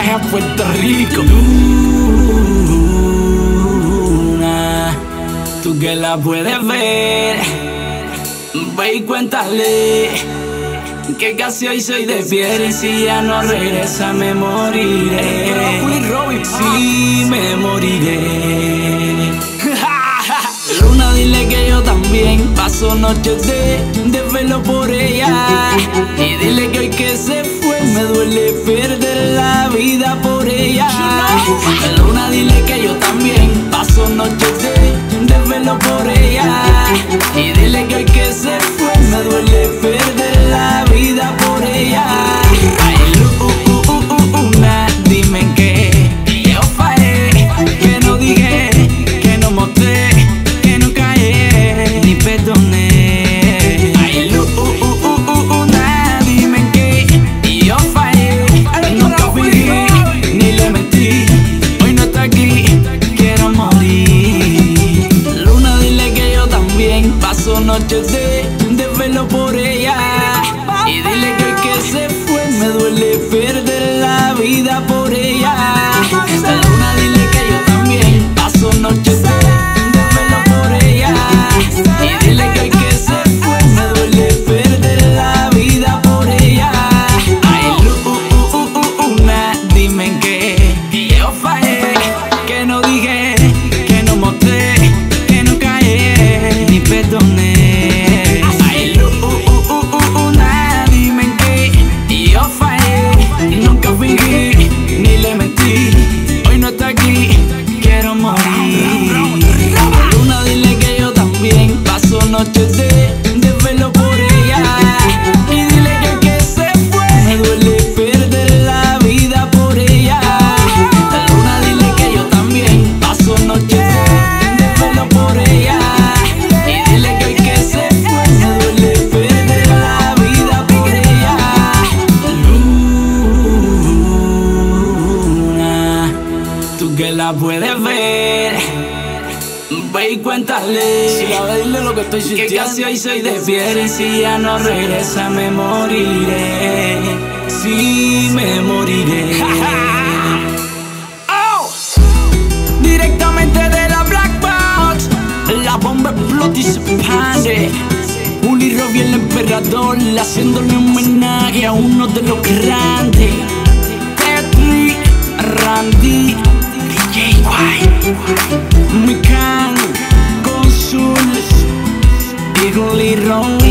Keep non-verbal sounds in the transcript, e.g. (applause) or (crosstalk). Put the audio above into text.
A Puerto Rico. Luna, tú que la puedes ver, ve y cuéntale. Que casi hoy soy de fiel y si ya no regresa me moriré. Juli Robin, sí me moriré. (laughs) Luna, dile que yo también paso noches de, de velo por ella. Y dile que hoy que se fue me duele perder la vida por ella. Luna, dile que yo también paso noches de, de velo por ella. Y dile que hoy que se fue me duele perder la vida por ella. Noches de, de velo por ella. Y dile que hoy que se fue me duele perder la vida por ella. La puedes ver. Ve y cuéntale Si la ve, dile lo que estoy Que sintiendo. casi hoy soy de fiel y si ya no regresa me moriré Sí me moriré (laughs) Oh. Directamente de la Black Box La bomba explota y se expande Uli Robbie el emperador Haciéndole homenaje a uno de los grandes wrong me